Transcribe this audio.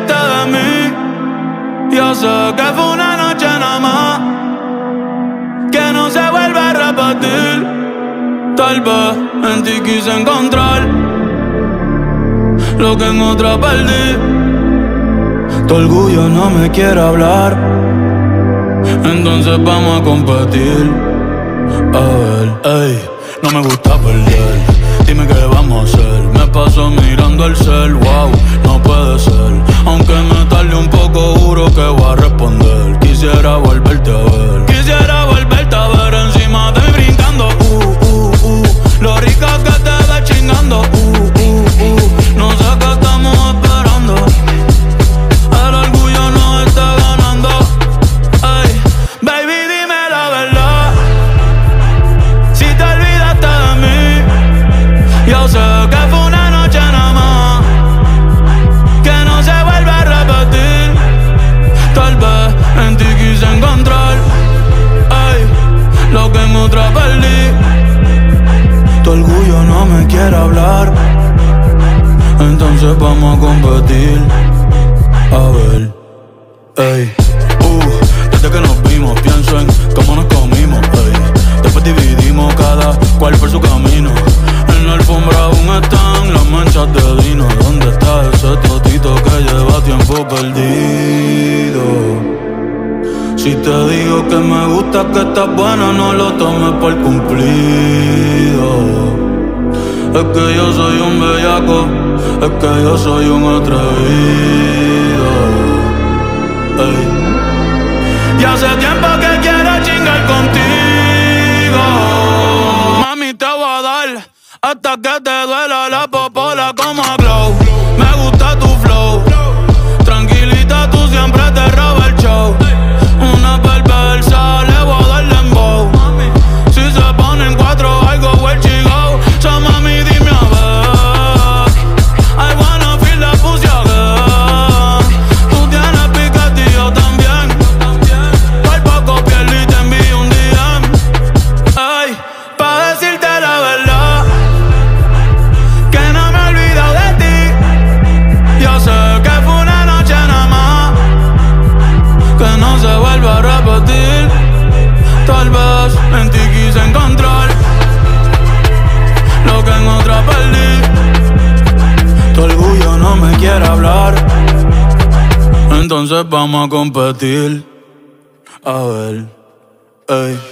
te olvidaste de mí. Yo sé que fue una noche nada más, que no se vuelve a repetir. Tal vez en ti quise encontrar lo que en otra perdí. Tu orgullo no me quiere hablar, entonces vamos a competir. A ver, ey, no me gusta perder. Dime qué vamos a hacer. Paso mirando el cel, wow, no puede ser. Aunque me tarde un poco, juro que voy a responder. Quisiera volverte a ver. Me quiere hablar, entonces vamos a competir. A ver, ey, uh, desde que nos vimos pienso en cómo nos comimos. Después dividimos cada cual por su camino. En la alfombra aún están las manchas de vino. ¿Dónde está ese totito que lleva tiempo perdido? Si te digo que me gusta, que estás buena, no lo tomes por cumplido. Es que yo soy un bellaco, es que yo soy un atrevido. Y hace tiempo que quiero chingar contigo. Mami, te voy a dar hasta que te duela la popola como glow. Me gusta tu En ti quise encontrar lo que en otra perdí. Tu orgullo no me quiere hablar. Entonces vamos a competir. A ver, ey.